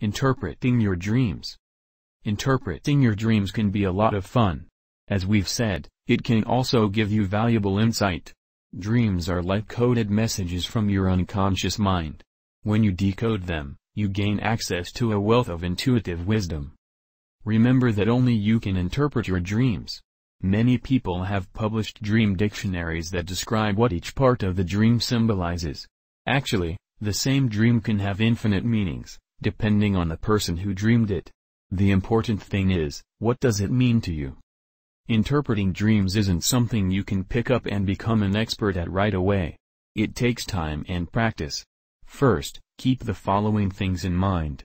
Interpreting your dreams. Interpreting your dreams can be a lot of fun. As we've said, it can also give you valuable insight. Dreams are like coded messages from your unconscious mind. When you decode them, you gain access to a wealth of intuitive wisdom. Remember that only you can interpret your dreams. Many people have published dream dictionaries that describe what each part of the dream symbolizes. Actually, the same dream can have infinite meanings, depending on the person who dreamed it. The important thing is, what does it mean to you? Interpreting dreams isn't something you can pick up and become an expert at right away. It takes time and practice. First, keep the following things in mind.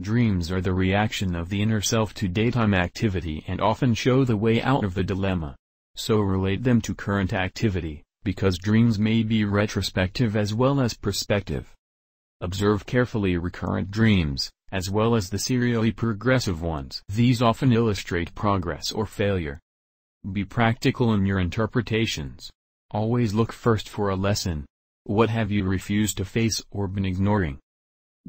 Dreams are the reaction of the inner self to daytime activity and often show the way out of the dilemma. So relate them to current activity, because dreams may be retrospective as well as prospective. Observe carefully recurrent dreams, as well as the serially progressive ones. These often illustrate progress or failure. Be practical in your interpretations. Always look first for a lesson. What have you refused to face or been ignoring?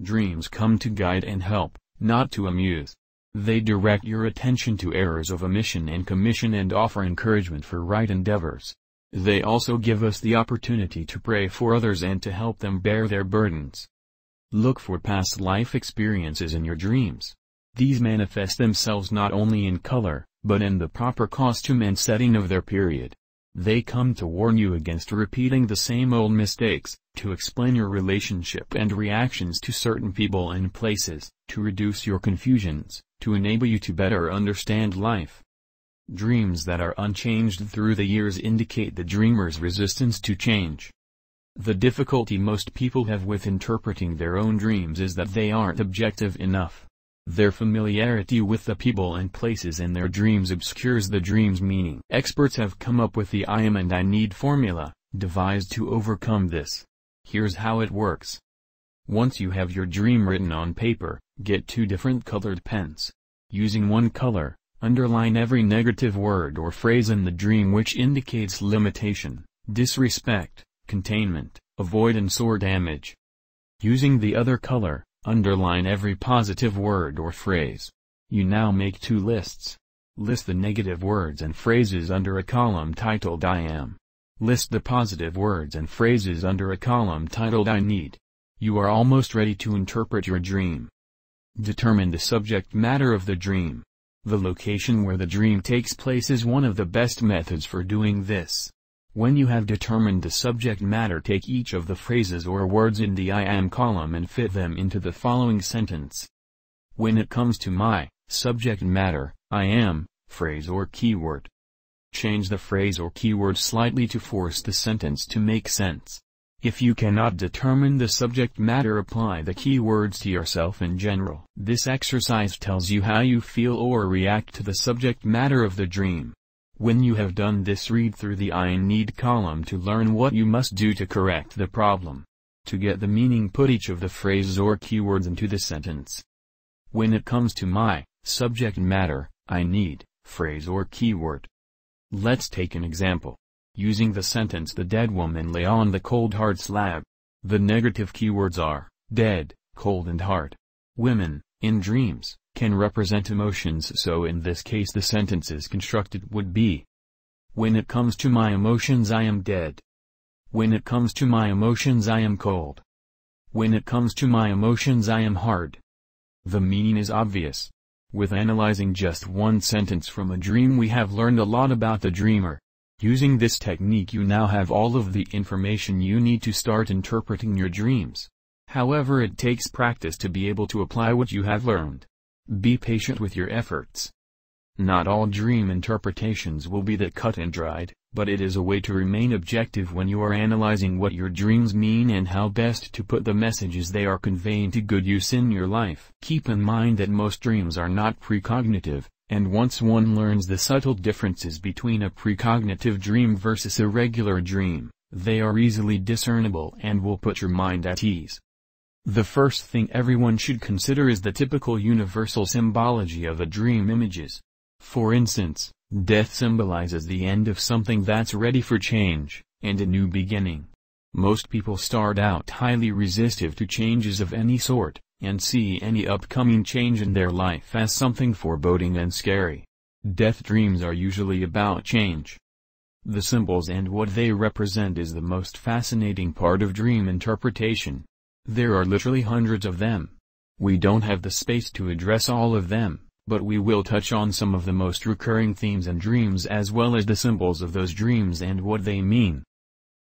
Dreams come to guide and help, not to amuse. They direct your attention to errors of omission and commission and offer encouragement for right endeavors. They also give us the opportunity to pray for others and to help them bear their burdens. Look for past life experiences in your dreams. These manifest themselves not only in color, but in the proper costume and setting of their period. They come to warn you against repeating the same old mistakes, to explain your relationship and reactions to certain people and places, to reduce your confusions, to enable you to better understand life. Dreams that are unchanged through the years indicate the dreamer's resistance to change. The difficulty most people have with interpreting their own dreams is that they aren't objective enough. Their familiarity with the people and places in their dreams obscures the dream's meaning. Experts have come up with the I am and I need formula, devised to overcome this. Here's how it works. Once you have your dream written on paper, get two different colored pens. Using one color, underline every negative word or phrase in the dream which indicates limitation, disrespect, containment, avoidance or damage. Using the other color, Underline every positive word or phrase. You now make two lists. List the negative words and phrases under a column titled I am. List the positive words and phrases under a column titled I need. You are almost ready to interpret your dream. Determine the subject matter of the dream. The location where the dream takes place is one of the best methods for doing this. When you have determined the subject matter take each of the phrases or words in the I am column and fit them into the following sentence. When it comes to my subject matter, I am, phrase or keyword. Change the phrase or keyword slightly to force the sentence to make sense. If you cannot determine the subject matter apply the keywords to yourself in general. This exercise tells you how you feel or react to the subject matter of the dream. When you have done this read through the I need column to learn what you must do to correct the problem. To get the meaning put each of the phrases or keywords into the sentence. When it comes to my subject matter, I need phrase or keyword. Let's take an example. Using the sentence the dead woman lay on the cold hard slab. The negative keywords are dead, cold and hard. Women, in dreams, can represent emotions so in this case the sentences constructed would be When it comes to my emotions I am dead. When it comes to my emotions I am cold. When it comes to my emotions I am hard. The meaning is obvious. With analyzing just one sentence from a dream we have learned a lot about the dreamer. Using this technique you now have all of the information you need to start interpreting your dreams. However it takes practice to be able to apply what you have learned. Be patient with your efforts. Not all dream interpretations will be that cut and dried, but it is a way to remain objective when you are analyzing what your dreams mean and how best to put the messages they are conveying to good use in your life. Keep in mind that most dreams are not precognitive, and once one learns the subtle differences between a precognitive dream versus a regular dream, they are easily discernible and will put your mind at ease. The first thing everyone should consider is the typical universal symbology of a dream images. For instance, death symbolizes the end of something that's ready for change, and a new beginning. Most people start out highly resistive to changes of any sort, and see any upcoming change in their life as something foreboding and scary. Death dreams are usually about change. The symbols and what they represent is the most fascinating part of dream interpretation. There are literally hundreds of them. We don't have the space to address all of them, but we will touch on some of the most recurring themes and dreams as well as the symbols of those dreams and what they mean.